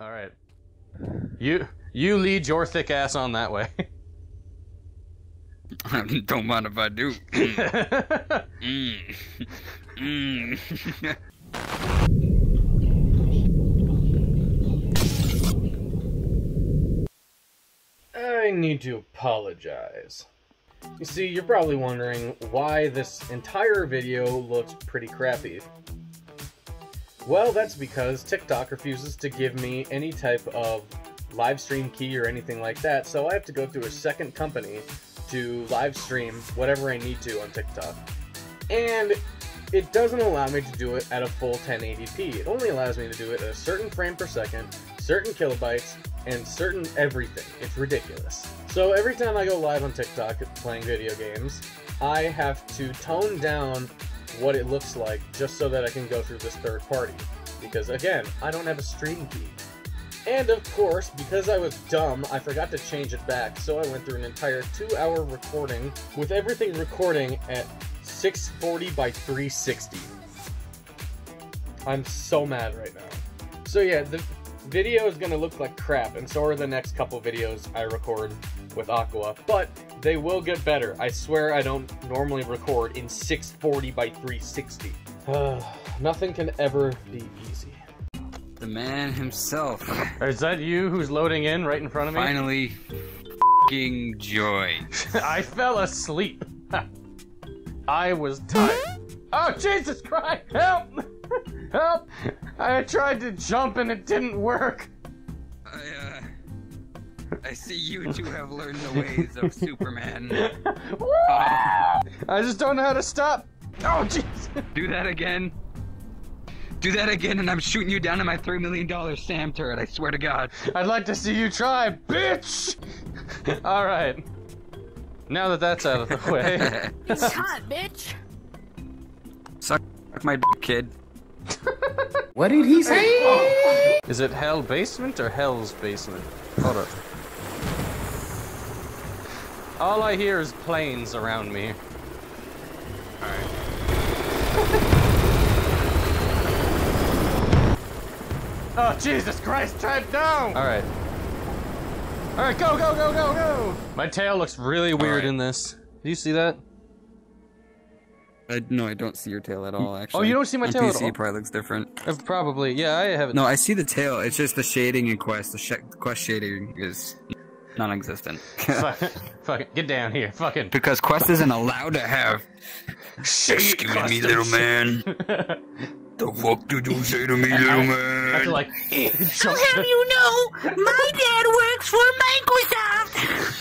All right. You you lead your thick ass on that way. Don't mind if I do. Mm. Mm. I need to apologize. You see, you're probably wondering why this entire video looks pretty crappy. Well, that's because TikTok refuses to give me any type of live stream key or anything like that, so I have to go through a second company to live stream whatever I need to on TikTok. And it doesn't allow me to do it at a full 1080p. It only allows me to do it at a certain frame per second, certain kilobytes, and certain everything. It's ridiculous. So every time I go live on TikTok playing video games, I have to tone down what it looks like just so that I can go through this third party. Because again, I don't have a stream key. And of course, because I was dumb, I forgot to change it back, so I went through an entire two hour recording with everything recording at 640 by 360. I'm so mad right now. So yeah, the video is gonna look like crap, and so are the next couple videos I record with Aqua, but they will get better. I swear I don't normally record in 640 by 360. Nothing can ever be easy. the man himself. Is that you who's loading in right in front of me? Finally, fing joy. I fell asleep. I was tired. Oh Jesus Christ! Help! Help! I tried to jump and it didn't work. I, see you two have learned the ways of Superman. Ah! I just don't know how to stop. Oh jeez! Do that again. Do that again, and I'm shooting you down in my three million dollar Sam turret. I swear to God. I'd like to see you try, bitch. All right. Now that that's out of the way, It's hot, bitch. Suck my dick, kid. What did he say? is it Hell Basement or Hell's Basement? Hold up. All I hear is planes around me. Alright. oh, Jesus Christ, drive down! Alright. Alright, go, go, go, go, go! My tail looks really weird Alright. in this. Do you see that? I, no, I don't see your tail at all. Actually. Oh, you don't see my On tail at PC all? It probably looks different. Uh, probably. Yeah, I haven't. No, I see the tail. It's just the shading in Quest. The sh Quest shading is non-existent. Fuck, fuck it. Get down here. Fucking. because Quest isn't allowed to have. Shit, Excuse me, little man. The fuck did you say to me, little I man? have to like jump. I'll have you know, my dad works for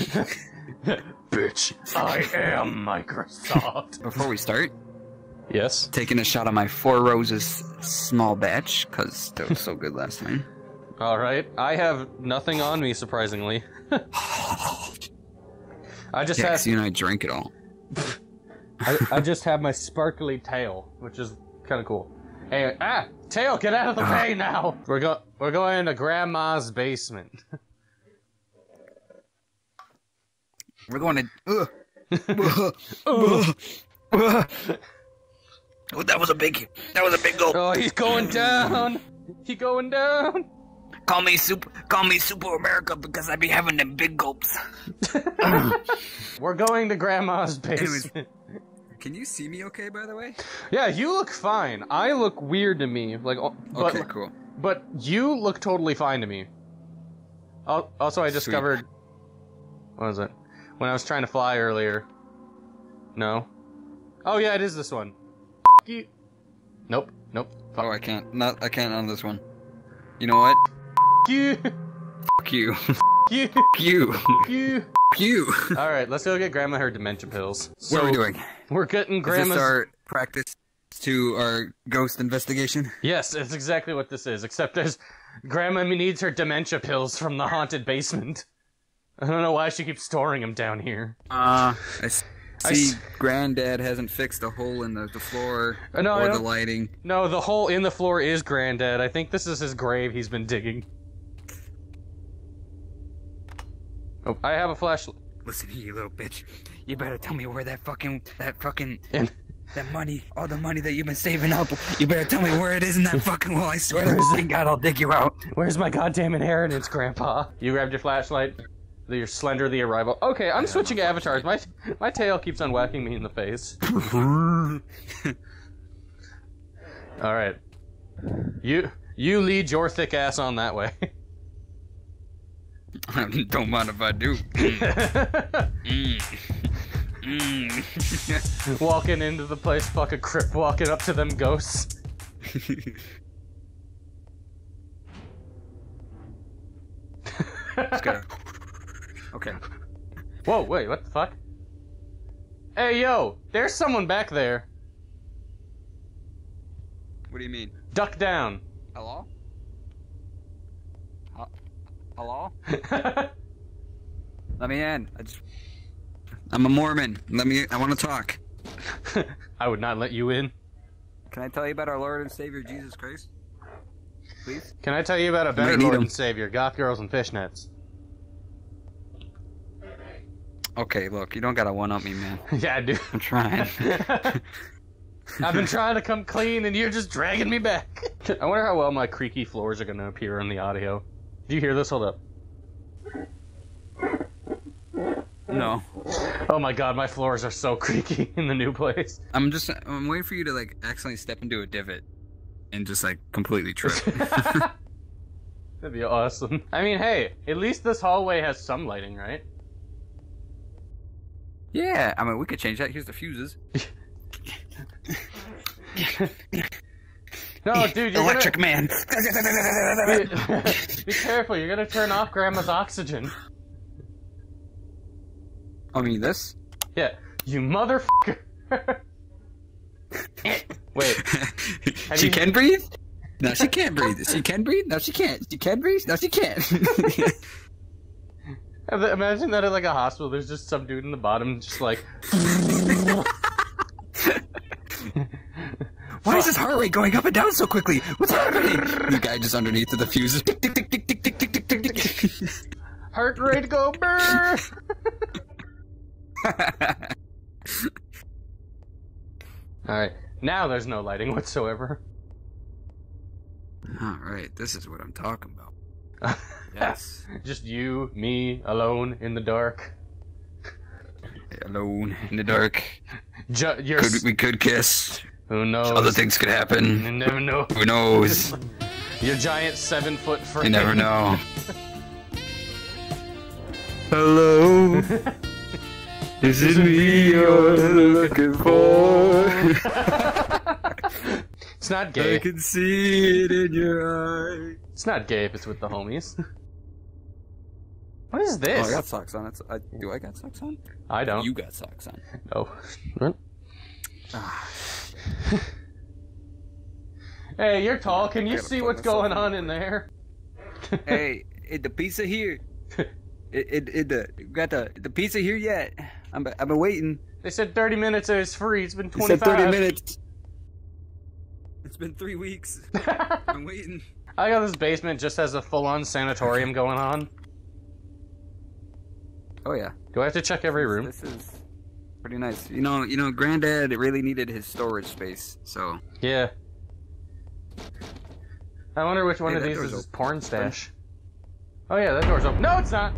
Microsoft. Bitch, I am Microsoft. Before we start, Yes. taking a shot of my Four Roses small batch, because that was so good last time. All right. I have nothing on me, surprisingly. I just Yeah, have. you and I drank it all. I, I just have my sparkly tail, which is kind of cool. Hey, ah, tail, get out of the ah. way now. We're go. We're going to Grandma's basement. We're going to. Uh, uh, Ugh. Ugh. Ugh. Ugh. Oh, that was a big. That was a big goal. Oh, he's going down. He going down. Call me super. Call me Super America because I be having them big gulps. We're going to Grandma's basement. Can you see me okay, by the way? Yeah, you look fine. I look weird to me. Like, but, Okay, cool. but you look totally fine to me. Also, I discovered. What was it? When I was trying to fly earlier. No. Oh yeah, it is this one. Nope. Nope. Oh, I can't. Not. I can't on this one. You know what? You. Fuck you. F- you. you. You. Fuck you. All right, let's go get Grandma her dementia pills. what are we doing? We're getting Is Grandma's. this our practice to our ghost investigation? Yes, it's exactly what this is. Except as Grandma needs her dementia pills from the haunted basement. I don't know why she keeps storing them down here. Uh, I I see. s- Granddad hasn't fixed a hole in the, the floor no, or the lighting. No, the hole in the floor is Granddad. I think this is his grave he's been digging. Oh, I have a flashlight. Listen here, you little bitch. You better tell me where that fucking that fucking And that money, all the money that you've been saving up, you better tell me where it is in that fucking wall. I swear to fucking God, I'll dig you out. Where's my goddamn inheritance, Grandpa? You grabbed your flashlight. You're Slender the Arrival. Okay, I'm switching avatars. My my tail keeps on whacking me in the face. All right, you you lead your thick ass on that way. I don't mind if I do. Mm. Mm. walking into the place, fuck a crip walking up to them ghosts. Gotta- Okay. Whoa, wait, what the fuck? Hey, yo, there's someone back there. What do you mean? Duck down. Hello? Hello? Let me in. I just. I'm a Mormon. Let me. I want to talk. I would not let you in. Can I tell you about our Lord and Savior Jesus Christ? Please. Can I tell you about a better Lord 'em. and Savior, goth girls and fishnets? Okay, look, you don't gotta one up me, man. yeah, I do. I'm trying. I've been trying to come clean and you're just dragging me back. I wonder how well my creaky floors are gonna appear in the audio. Do you hear this? Hold up. no. Oh my god, my floors are so creaky in the new place. I'm just. I'm waiting for you to like accidentally step into a divot and just like completely trip. That'd be awesome. I mean, hey, at least this hallway has some lighting, right? yeah. I mean, we could change that. Here's the fuses. No, dude, you're Electric man. gonna be, be careful. You're gonna turn off Grandma's oxygen. Oh, I mean, this. Yeah, you motherfucker. Wait, she you- can breathe. No, she can't breathe. She can breathe. No, she can't. She can breathe. No, she can't. imagine that at like a hospital. There's just some dude in the bottom, just like. Why is his heart rate going up and down so quickly? What's happening? The guy just underneath of the fuses. Tick, tick, tick, tick, tick, tick, tick, tick, tick, tick. Heart rate go brr. All right, now there's no lighting whatsoever. All right, this is what I'm talking about. Yes. Just you, me, alone in the dark. Alone in the dark. Ju- you're Could s- we could kiss? Who knows? Other things could happen. You never know. Who knows? Your giant seven foot frame. You never know. Hello. Is it me you're looking for? it's not gay. I can see it in your eye. It's not gay if it's with the homies. what is Oh, this? I got socks on. It's, I, do I got socks on? I don't. You got socks on. No. Oh. What? Ah. hey, you're tall. Can you see what's going on in there? hey, is the pizza here? It, it, it the got the the pizza here yet? I'm I've been waiting. They said 30 minutes is free. It's been It said 30 minutes. It's been three weeks. Been waiting. I got this basement just has a full-on sanatorium going on. Oh yeah. Do I have to check every room? This is pretty nice. You know, you know, Granddad really needed his storage space, so Yeah. I wonder which one Hey, of these is his porn stash. Oh yeah, that door's open. No, it's not.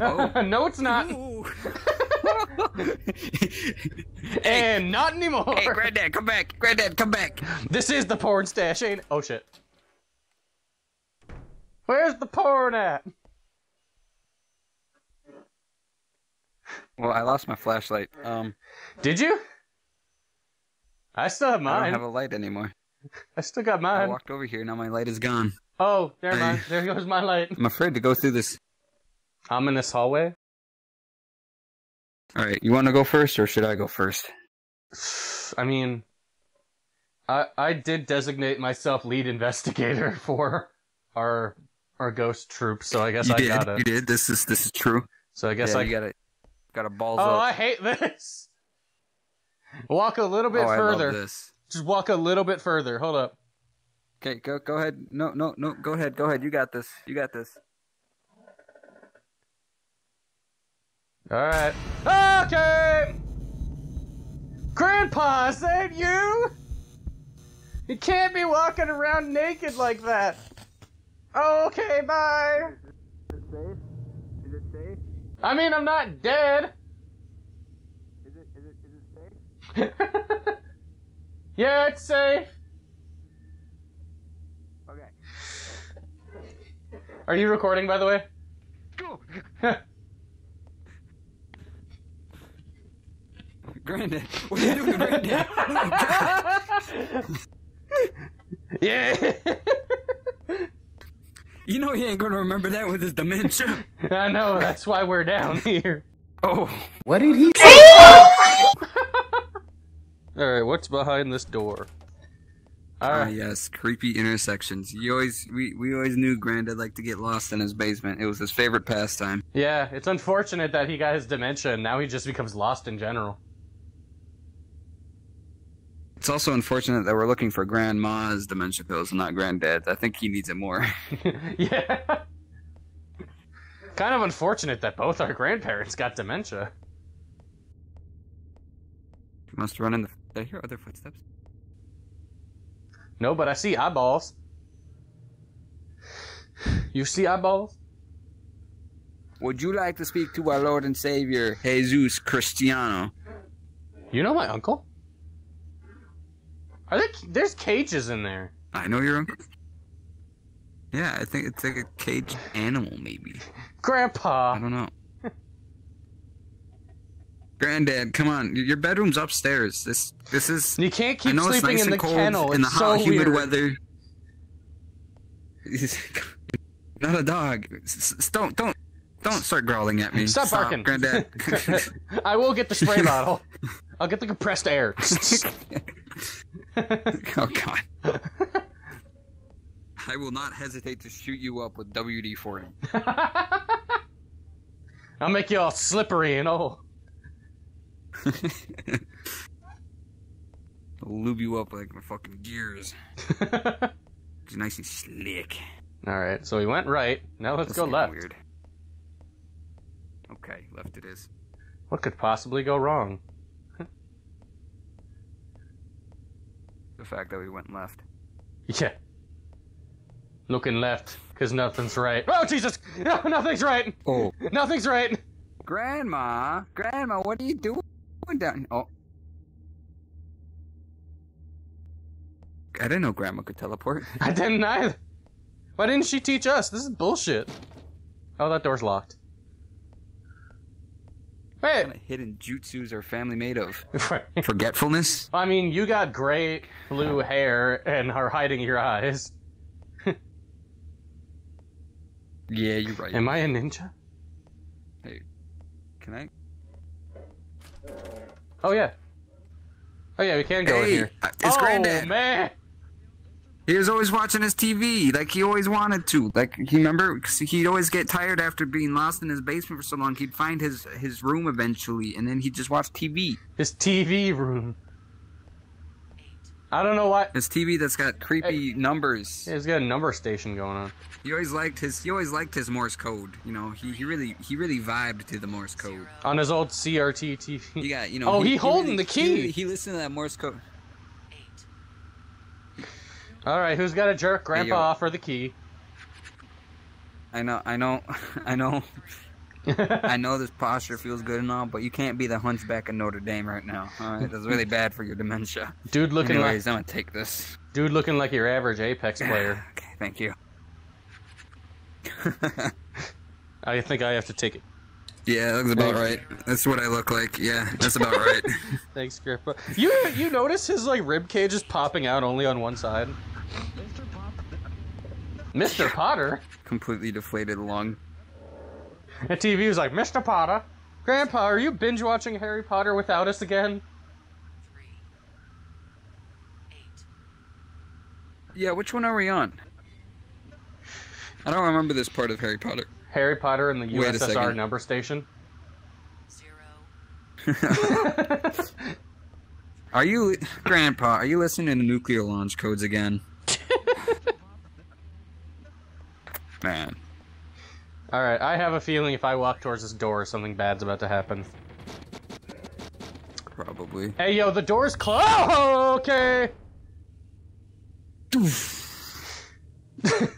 Oh. no, it's not. and not anymore. hey, Granddad, come back! Granddad, come back! This is the porn stash, ain't it? Oh shit. Where's the porn at? Well, I lost my flashlight. Um, Did you? I still have mine. I don't have a light anymore. I still got mine. I walked over here, now my light is gone. Oh, never Hey. mind. There goes my light. I'm afraid to go through this. Ominous hallway. All right, you want to go first, or should I go first? I mean, I I did designate myself lead investigator for our our ghost troop, so I guess you I did. gotta. You did. This is this is true. So I guess yeah, I you gotta gotta balls Oh, up. I hate this. Walk a little bit oh, I further. love this. Just walk a little bit further. Hold up. Okay, go go ahead. No, no, no. Go ahead. Go ahead. You got this. You got this. All right. Okay. Grandpa, is that you? You can't be walking around naked like that. Okay, bye. Is it safe? Is it safe? I mean, I'm not dead. Is it, is it, is it safe? yeah, it's safe. Okay. Are you recording, by the way? Go! Granddad, what are you doing, Granddad? Oh my god! yeah. You know he ain't gonna remember that with his dementia. I know, that's why we're down here. Oh, What did he say? Alright, what's behind this door? ah Alright. yes, creepy intersections. You always, we, we always knew Granddad liked to get lost in his basement. It was his favorite pastime. Yeah, it's unfortunate that he got his dementia and now he just becomes lost in general. It's also unfortunate that we're looking for Grandma's dementia pills and not Granddad's. I think he needs it more. yeah. kind of unfortunate that both our grandparents got dementia. He must run in the. Did I hear other footsteps? No, but I see eyeballs. You see eyeballs? Would you like to speak to our Lord and Savior, Jesus Cristiano? You know my uncle? Are there? There's cages in there. I know your uncle. Yeah, I think it's like a caged animal, maybe. Grandpa. I don't know. Granddad, come on. Your bedroom's upstairs. This this is. You can't keep sleeping nice in and the cold kennel. in the it's hot, so humid weird. weather. Not a dog. S- don't don't don't start growling at me. Stop barking. Granddad. I will get the spray bottle. I'll get the compressed air. oh God. I will not hesitate to shoot you up with WD forty. I'll make you all slippery and all. I'll lube you up like my fucking gears. It's nice and slick. all right, so we went right. Now let's That's go left. Weird. Okay, left it is. What could possibly go wrong? Fact that we went left. Yeah. Looking left, cause nothing's right. Oh Jesus! No, nothing's right. Oh, Nothing's right. Grandma, Grandma, what are you doing down? Oh, I didn't know Grandma could teleport. I didn't either. Why didn't she teach us? This is bullshit. Oh, that door's locked. What kind of hidden jutsus are family made of? Forgetfulness? I mean, you got gray blue hair and are hiding your eyes. Yeah, you're right. Am I a ninja? Hey, can I? Oh yeah. Oh yeah, we can go in here. uh, it's oh Granddad. man. He was always watching his TV, like he always wanted to. Like he remember, 'cause he'd always get tired after being lost in his basement for so long. He'd find his his room eventually, and then he'd just watch TV. His TV room. I don't know why. His TV that's got creepy numbers. Yeah, he's got a number station going on. He always liked his he always liked his Morse code. You know, he, he really he really vibed to the Morse code. On his old CRT TV. He got you know. Oh, he holding really- the key. He, he listened to that Morse code. All right, who's got a jerk grandpa yo. for the key? I know, I know, I know, I know. This posture feels good and all, but you can't be the Hunchback of Notre Dame right now. All right, that's really bad for your dementia. dude looking Anyways, like I'm gonna take this. dude looking like your average Apex player. Okay, thank you. I think I have to take it. yeah, that looks about right. That's what I look like. Yeah, that's about right. Thanks, grandpa. You you notice his like rib cage is popping out only on one side. Mr. Potter. Completely deflated lung. The TV was like, Mr. Potter, Grandpa, are you binge watching Harry Potter without us again? Yeah, which one are we on? I don't remember this part of Harry Potter. Harry Potter and the Wait USSR number station. Zero. Are you, Grandpa? Are you listening to nuclear launch codes again? Man, All right, I have a feeling if I walk towards this door, something bad's about to happen. Probably. Hey, yo, the door's closed. Oh, okay.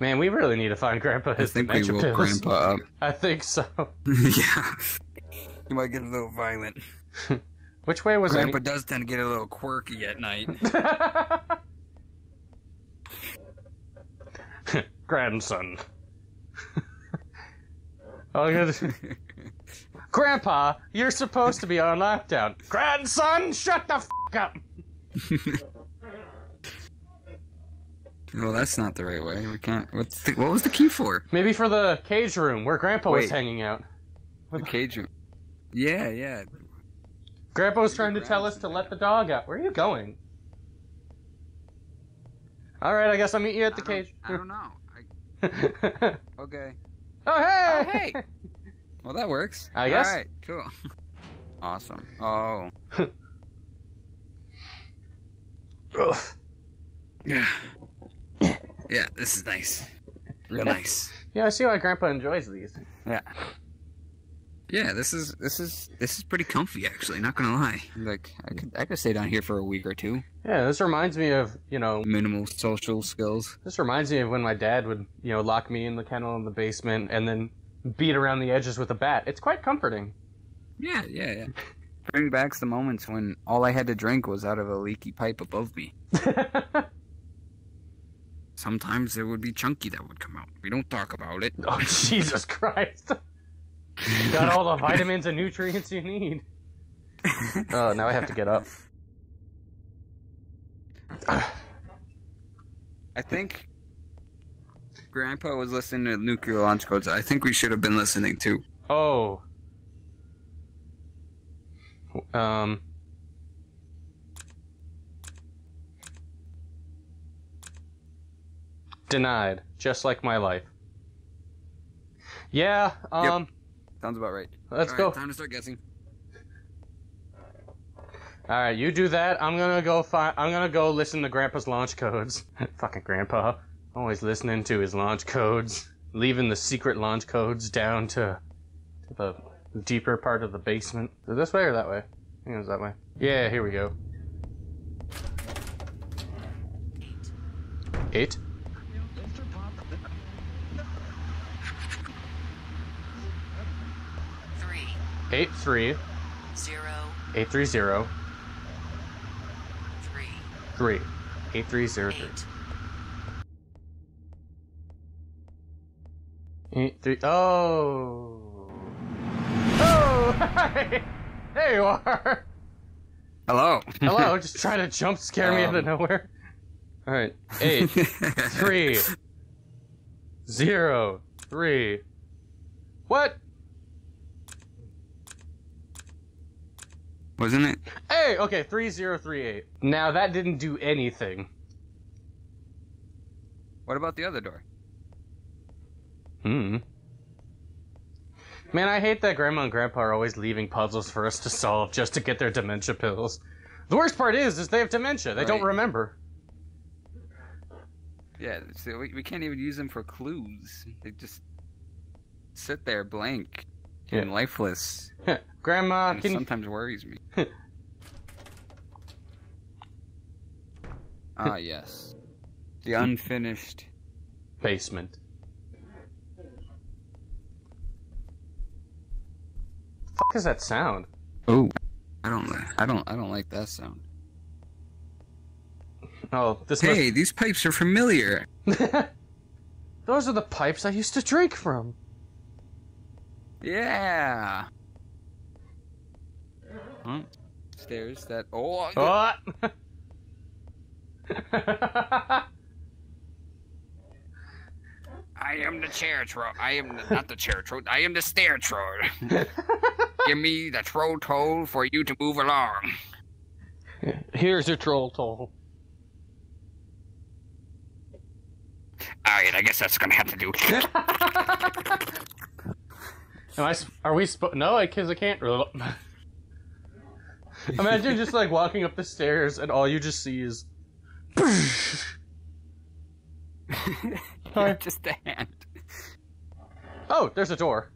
Man, we really need to find Grandpa I think we woke. Grandpa up. I think so. yeah. He might get a little violent. Which way was Grandpa does tend to get a little quirky at night. Grandson. oh, good. Grandpa, you're supposed to be on lockdown. Grandson, shut the f up. well, that's not the right way. We can't. What's the, what was the key for? Maybe for the cage room where Grandpa was hanging out. The cage room. Yeah, yeah. Grandpa was trying to tell us to let the dog out. Where are you going? All right, I guess I'll meet you at the I cage. I don't know. I, okay. oh hey! Oh, hey! Well, that works. I guess. All right, cool. Awesome. Oh. Yeah. Yeah, this is nice. Real nice. Yeah, I see why Grandpa enjoys these. Yeah. Yeah, this is this is this is pretty comfy actually, not gonna lie. Like I could I could stay down here for a week or two. Yeah, this reminds me of you know. Minimal social skills. This reminds me of when my dad would you know lock me in the kennel in the basement and then beat around the edges with a bat. It's quite comforting. Yeah, yeah, yeah. Bring back the moments when all I had to drink was out of a leaky pipe above me. Sometimes there would be chunky that would come out. We don't talk about it. oh Jesus Christ! Got all the vitamins and nutrients you need. Oh, now I have to get up. I think Grandpa was listening to nuclear launch codes. I think we should have been listening too. Oh. Um. Denied, just like my life. Yeah, um, Sounds about right. let's All go. right, time to start guessing. Alright, you do that. I'm gonna go find. I'm gonna go listen to Grandpa's launch codes. Fucking Grandpa. Always listening to his launch codes. Leaving the secret launch codes down to, to the deeper part of the basement. Is it this way or that way? I think it was that way. Yeah, here we go. Eight? Three, Eight three. zero, Eight three zero. three, Three. Eight three zero three. eight. Eight, three, oh. Oh! Hey! There you are! Hello. Hello, just trying to jump scare me out of Um. nowhere. Alright, eight, three, zero, three. What? Wasn't it? Hey, okay, three, zero, three, eight. Now that didn't do anything. What about the other door? Hmm. Man, I hate that Grandma and Grandpa are always leaving puzzles for us to solve just to get their dementia pills. The worst part is, is they have dementia. They don't remember. Yeah, so we, we can't even use them for clues. They just sit there blank and Yeah. lifeless. Grandma, and can you... sometimes worries me. ah, yes. The unfinished. basement. fuck is that sound? Oh, I don't. I don't. I don't like that sound. Oh, this Hey, these pipes are familiar. Those are the pipes I used to drink from. Yeah. Huh? Stairs that. Oh. What? Oh. I am the chair troll. I am the, not the chair troll. I am the stair troll. Give me the troll toll for you to move along. Here's your troll toll. Alright, I guess that's gonna have to do. Am I? Are we? Sp- no, because I can't. Imagine just like walking up the stairs and all you just see is. yeah, just a hand. Oh, there's a door.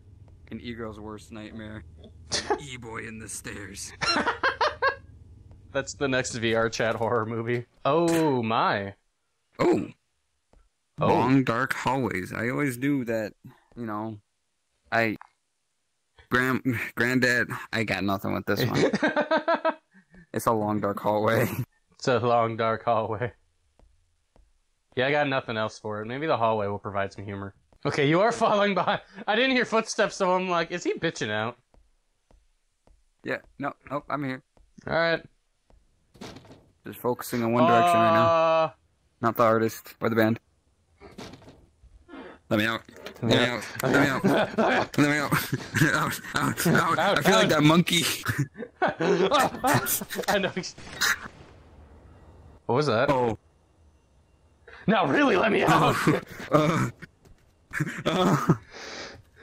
An e-girl's worst nightmare. E-boy in the stairs. That's the next VR chat horror movie. Oh my. Oh. Oh. Long dark hallways. I always knew that, you know. I Grand granddad, I got nothing with this one. It's a long dark hallway. it's a long dark hallway. Yeah, I got nothing else for it. Maybe the hallway will provide some humor. Okay, you are falling behind. I didn't hear footsteps, so I'm like, is he bitching out? yeah, no, nope, I'm here. All right. Just focusing on one direction right now. Uh, Not the artist or the band. Let me out. Let me out. Let me out. Let me out. out. Out. Out. Out, I feel out. like that monkey. I know. What was that? Oh. Now, really, let me out. Uh, uh,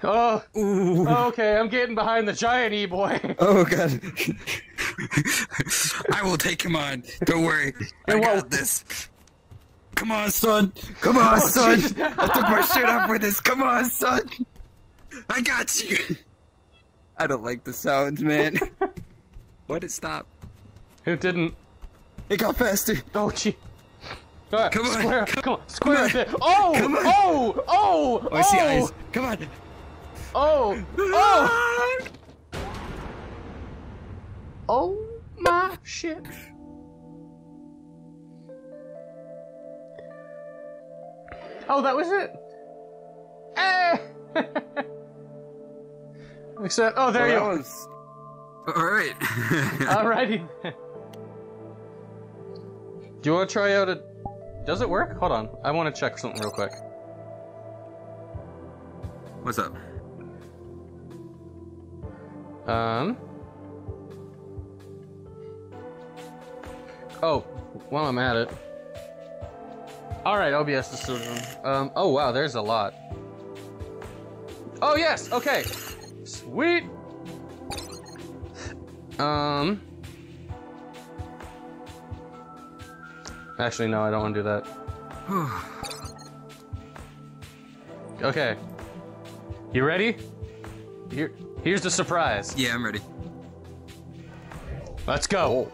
Oh, ooh. okay. I'm getting behind the giant e boy. Oh god. I will take him on. Don't worry. I Hey, whoa. got this. Come on, son. Come on, Oh, son. jeez. I took my shirt off with this. Come on, son. I got you. I don't like the sounds, man. Why'd it stop? Who didn't? It got faster. Oh, gee. All right, Come on, square, come- come on, square come a bit. on, Oh, come on. oh, oh, Oh, I see oh, eyes. Come on. Oh, oh, oh, my shit. Oh, that was it. Eh. Except, oh, there you Well, are. that was... All right. Alrighty. Do you want to try out a? Does it work? Hold on. I want to check something real quick. What's up? Um. Oh, while I'm at it. All right, OBS decision. Um. Oh wow, there's a lot. Oh yes. Okay. Sweet. Um. Actually, no, I don't want to do that. Okay. You ready? Here, here's the surprise. yeah, I'm ready. Let's go.